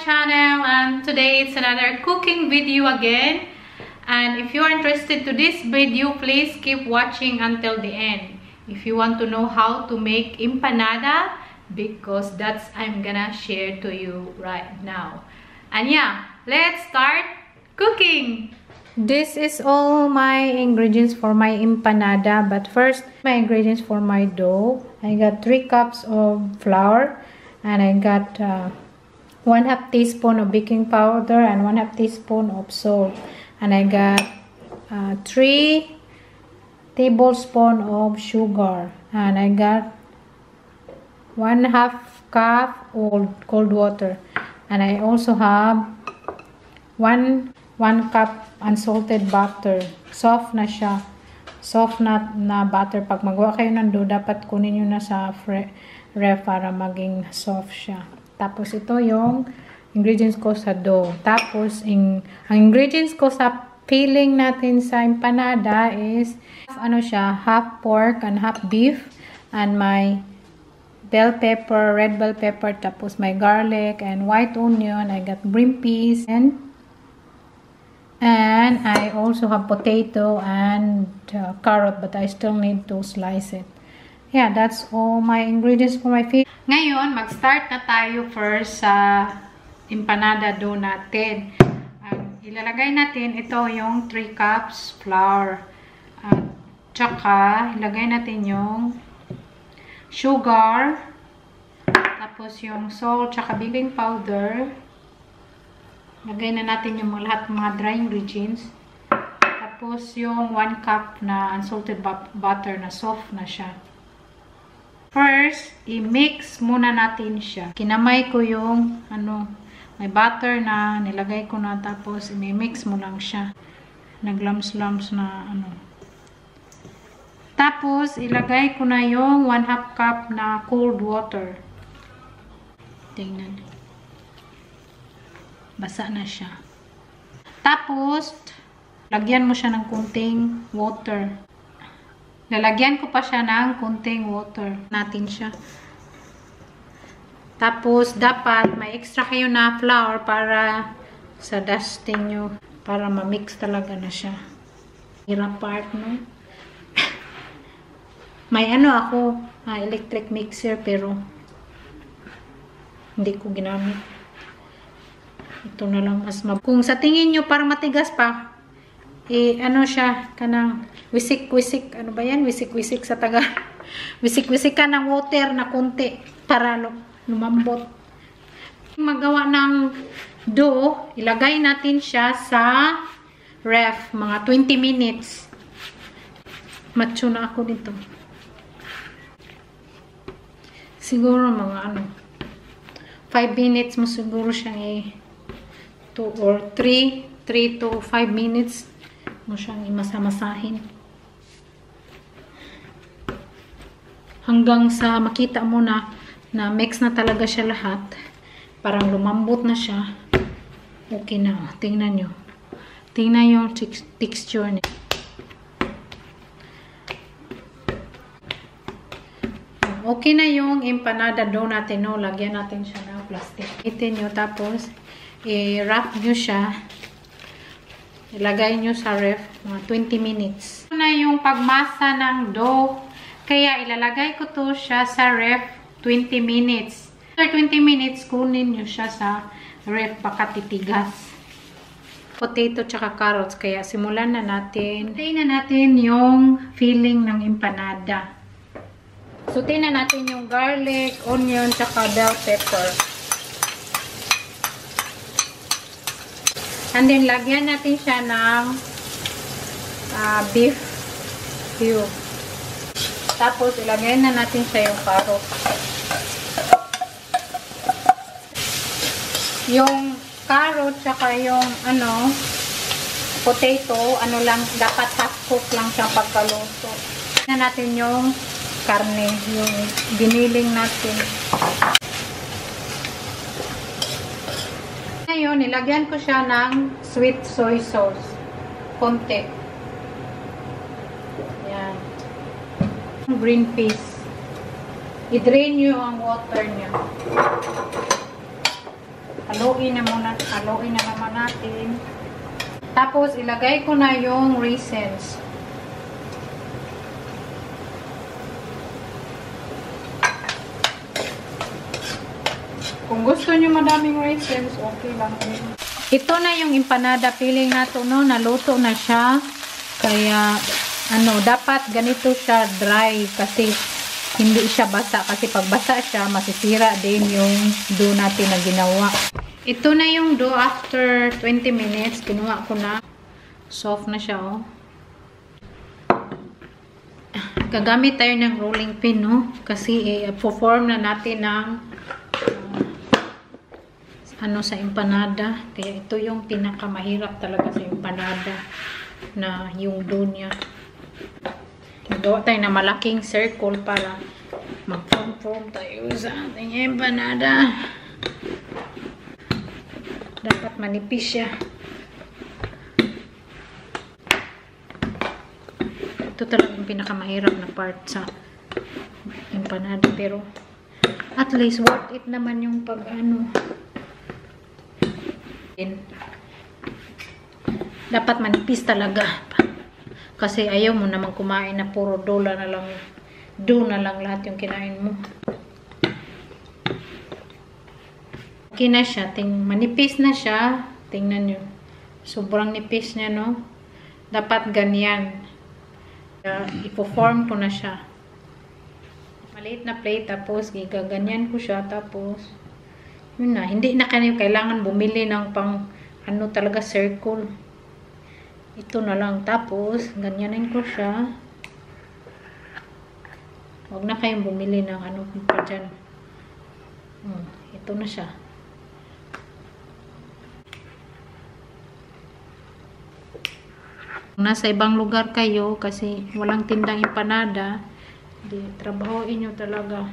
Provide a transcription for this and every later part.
channel and today it's another cooking video again. And if you are interested to this video please keep watching until the end. If you want to know how to make empanada because that's I'm gonna share to you right now. And yeah let's start cooking. This is all my ingredients for my empanada but first my ingredients for my dough. I got three cups of flour and I got uh, one half teaspoon of baking powder and one half teaspoon of salt. And I got uh, three tablespoon of sugar. And I got one half cup of cold water. And I also have one one cup unsalted butter. Soft na siya. Soft na, na butter. Pag magawa kayo ng dapat kunin nyo na sa ref para maging soft siya tapos ito yung ingredients ko sa dough. Tapos in, ang ingredients ko sa filling natin sa empanada is ano siya, half pork and half beef and my bell pepper, red bell pepper, tapos my garlic and white onion. I got green peas and and I also have potato and uh, carrot but I still need to slice it. Yeah, that's all my ingredients for my fish. Ngayon, mag-start na tayo first sa empanada dough natin. Ang ilalagay natin, ito yung 3 cups flour. At tsaka, ilagay natin yung sugar, tapos yung salt, tsaka baking powder. Lagay na natin yung lahat mga dry ingredients. Tapos yung 1 cup na unsalted butter na soft na siya. First, i-mix muna natin siya. Kinamay ko yung, ano, may butter na, nilagay ko na, tapos i-mix mo lang siya. Naglams-lams na, ano. Tapos, ilagay ko na yung 1 half cup na cold water. Tingnan. Basa na siya. Tapos, lagyan mo siya ng kunting water. Lalagyan ko pa siya ng kunting water. Natin siya. Tapos, dapat may extra kayo na flour para sa dusting nyo. Para ma-mix talaga na siya. Hirap part, no? may ano ako, uh, electric mixer, pero hindi ko ginamit. Ito na lang mas mab... Kung sa tingin nyo parang matigas pa, eh, ano siya, kanang wisik-wisik, ano ba yan? Wisik-wisik sa taga. Wisik-wisik ka ng water na kunti para lumambot. Magawa ng dough, ilagay natin siya sa ref, mga 20 minutes. Macho na ako dito. Siguro mga ano, 5 minutes mo siguro siyang eh, 2 or 3, 3 to 5 minutes mo siyang imasamasahin. Hanggang sa makita mo na na mix na talaga siya lahat. Parang lumambot na siya. Okay na. Tingnan nyo. Tingnan yung texture niya. Okay na yung empanada dough natin. No? Lagyan natin siya ng plastic. Itin nyo. Tapos, i-wrap nyo siya Ilagay nyo sa ref mga 20 minutes. Ito na yung pagmasa ng dough. Kaya ilalagay ko to siya sa ref 20 minutes. After 20 minutes, kunin nyo siya sa ref baka titigas. Potato tsaka carrots. Kaya simulan na natin. Tayin na natin yung filling ng empanada. Sutin na natin yung garlic, onion, tsaka bell pepper. And then, lagyan natin siya ng uh, beef cube. Tapos, ilagay na natin siya yung carrot. Yung carrot, tsaka yung, ano, potato, ano lang, dapat half cook lang siya pagkaluto. Na natin yung karne, yung giniling natin. Ngayon, nilagyan ko siya ng sweet soy sauce. Konti. Yan. Green peas. I-drain nyo ang water niya. Haluin na muna, haluin na naman natin. Tapos, ilagay ko na yung raisins. Kung gusto nyo madaming raisins, okay lang. Ito na yung empanada. Feeling nato, no? Naluto na siya. Kaya, ano, dapat ganito siya dry kasi hindi siya basa. Kasi pag basa siya, masisira din yung dough natin na ginawa. Ito na yung dough after 20 minutes. Kinuha ko na. Soft na siya, oh. Gagamit tayo ng rolling pin, no? Kasi, eh, perform na natin ng ano sa empanada. Kaya ito yung pinakamahirap talaga sa empanada na yung dough niya. Nagawa tayo na malaking circle para mag-form tayo sa ating empanada. Dapat manipis siya. Ito talaga yung pinakamahirap na part sa empanada. Pero at least worth it naman yung pag ano. Dapat manipis talaga. Kasi ayaw mo naman kumain na puro dola na lang. Do na lang lahat yung kinain mo. Okay na siya. Ting manipis na siya. Tingnan nyo. Sobrang nipis niya, no? Dapat ganyan. Uh, ipo-form ko na siya. Maliit na plate. Tapos, gigaganyan ko siya. Tapos, yun na. Hindi na kayo kailangan bumili ng pang ano talaga circle. Ito na lang. Tapos, ganyanin ko siya. Huwag na kayong bumili ng ano pa dyan. Hmm, ito na siya. Nasa ibang lugar kayo kasi walang tindang empanada, di trabahoin nyo talaga.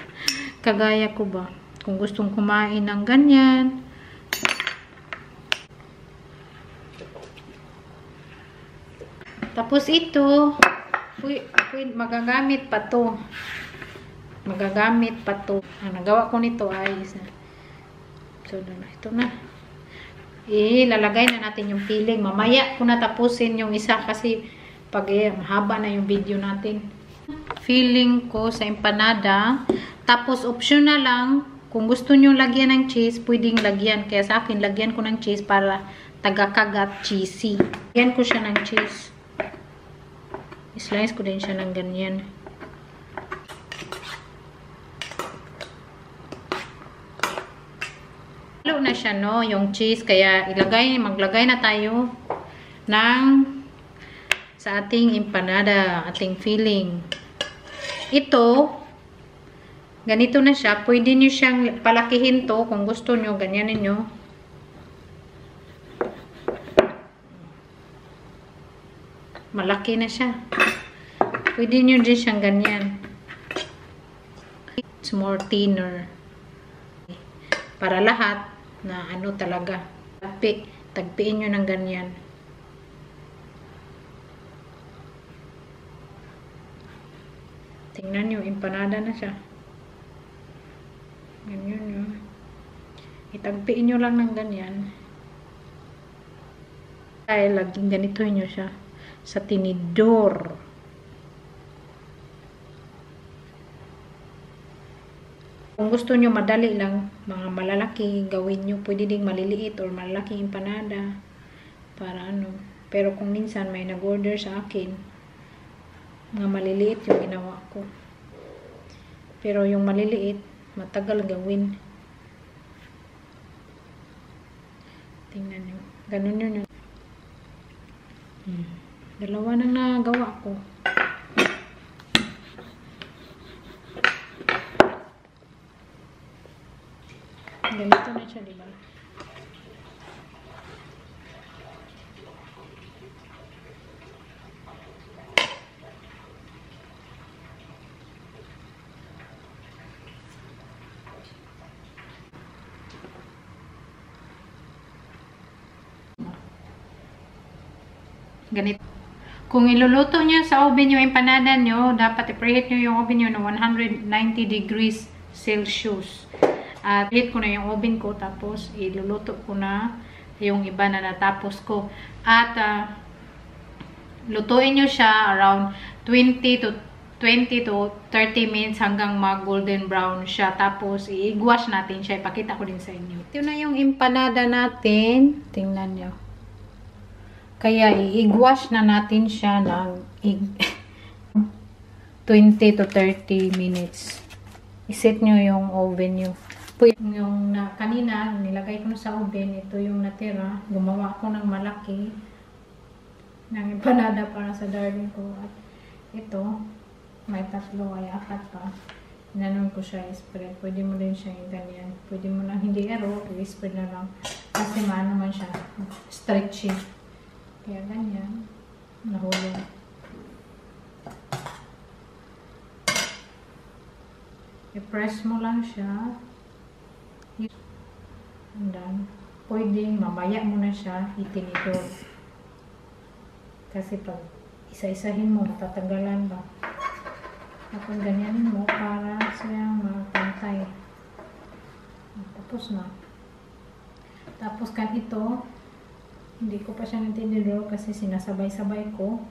Kagaya ko ba? Kung gustong kumain ng ganyan, Tapos ito, magagamit pa to. Magagamit pa to. Ang nagawa ko nito ay isa. So, ito na. Ilalagay na natin yung filling. Mamaya ko na tapusin yung isa kasi pag eh, mahaba na yung video natin. Filling ko sa empanada. Tapos optional lang, kung gusto nyo lagyan ng cheese, pwedeng lagyan. Kaya sa akin, lagyan ko ng cheese para tagakagat cheesy. Lagyan ko siya ng cheese. Slice ko din siya ng ganyan. Halo na siya, no? Yung cheese. Kaya ilagay, maglagay na tayo ng sa ating empanada, ating filling. Ito, ganito na siya. Pwede nyo siyang palakihin to kung gusto nyo, ganyanin nyo. Malaki na siya. Pwede nyo din siyang ganyan. It's more thinner. Para lahat na ano talaga. Tagpi, tagpiin nyo ng ganyan. Tingnan nyo, empanada na siya. Ganyan nyo. Itagpiin nyo lang ng ganyan. Dahil laging ganito nyo siya sa tinidor. Kung gusto nyo madali lang, mga malalaki, gawin nyo. Pwede ding maliliit or malalaking empanada. Para ano. Pero kung minsan may nag-order sa akin, mga maliliit yung ginawa ko. Pero yung maliliit, matagal gawin. Tingnan nyo. Ganun yun yun. Hmm. Dalawa nang nagawa ko. Ganito na siya, di ba? Ganito. Kung iluluto niyo sa oven yung empanada nyo, dapat i-preheat nyo yung oven nyo na 190 degrees Celsius. At hit ko na yung oven ko. Tapos, iluluto ko na yung iba na natapos ko. At, uh, lutuin nyo siya around 20 to 20 to 30 minutes hanggang mag-golden brown siya. Tapos, i-wash natin siya. Ipakita ko din sa inyo. Ito na yung empanada natin. Tingnan nyo. Kaya, i-wash na natin siya ng 20 to 30 minutes. I-set nyo yung oven nyo. Yung na, kanina, nilagay ko sa oven. Ito yung natira. Gumawa ko ng malaki ng empanada para sa darling ko. At ito, may tatlo ay apat pa. Inanon ko siya i-spread. Pwede mo rin siya ganyan. Pwede mo lang hindi aro, i-spread na lang. Kasi maano man siya, stretchy. Kaya ganyan. Nahulog. I-press mo lang siya. And then, pwedeng mamaya mo na siya itinidor. Kasi pag isa-isahin mo, matatagalan ba? Kapag ganyanin mo, para siyang mapantay. Tapos na. Tapos kan ito, hindi ko pa siya nintindidor kasi sinasabay-sabay ko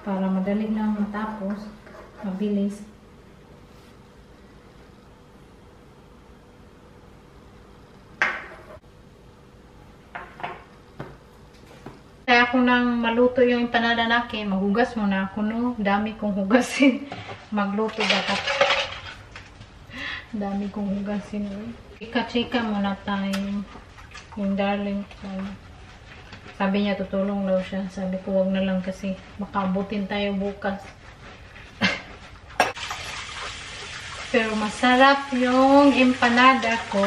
para madali lang matapos, mabilis. Kaya kung nang maluto yung empanada nakin, maghugas muna ako, no? Dami kong hugasin. Magluto dapat. Dami kong hugasin, no? Ika-chika muna tayo. Yung darling ko. Sabi niya, tutulong daw siya. Sabi ko, wag na lang kasi makabutin tayo bukas. Pero masarap yung empanada ko.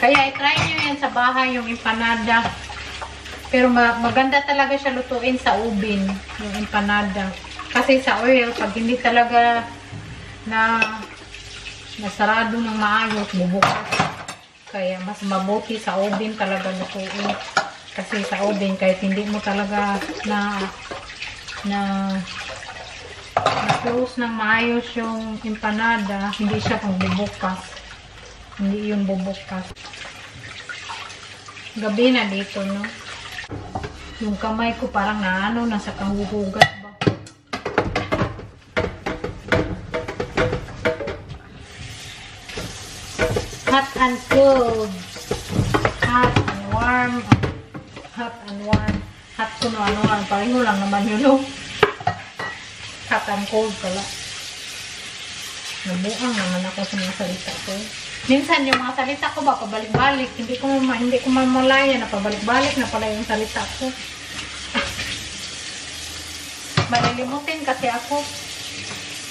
Kaya i-try nyo yan sa bahay, yung empanada. Pero ma maganda talaga siya lutuin sa ubin, yung empanada. Kasi sa oil, pag hindi talaga na nasarado ng maayos, bubukas. Kaya mas mabuti sa ubin talaga lutuin. Kasi sa ubin, kahit hindi mo talaga na na na-close ng maayos yung empanada, hindi siya pang bubukas. Hindi yun bubukas. Gabi na dito, no? Yung kamay ko parang naano, nasa kahuhugat ba. Hot and cold. Hot and warm. Hot and warm. Hot kuno ano ano. Pareho lang naman yun. No? Hot and cold pala. Nabuang naman ako sa mga salita ko. Minsan yung mga salita ko ba, pabalik-balik. Hindi ko, hindi ko mamalaya na pabalik-balik na pala yung salita ko. Malilimutin kasi ako.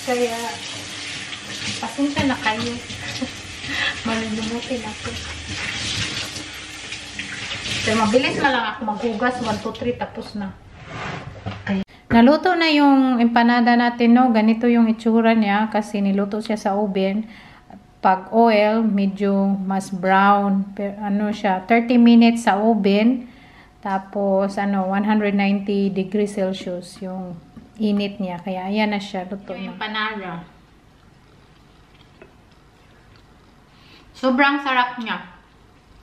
Kaya, pasensya na kayo. Malilimutin ako. Pero mabilis na lang ako maghugas. 1, 2, 3, tapos na. Okay. Naluto na yung empanada natin, no? Ganito yung itsura niya kasi niluto siya sa oven. Pag oil, medyo mas brown. Pero, ano siya, 30 minutes sa oven. Tapos, ano, 190 degrees Celsius yung init niya. Kaya, ayan na siya. Luto na. Empanada. Sobrang sarap niya.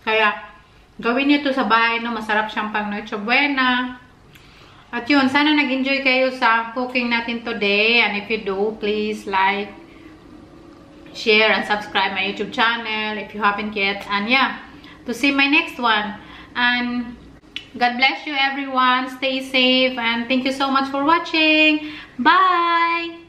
Kaya, gawin niyo to sa bahay, no? Masarap siyang pang Noche Buena. At yun, sana nag-enjoy kayo sa cooking natin today. And if you do, please like, share, and subscribe my YouTube channel if you haven't yet. And yeah, to see my next one. And God bless you everyone. Stay safe. And thank you so much for watching. Bye!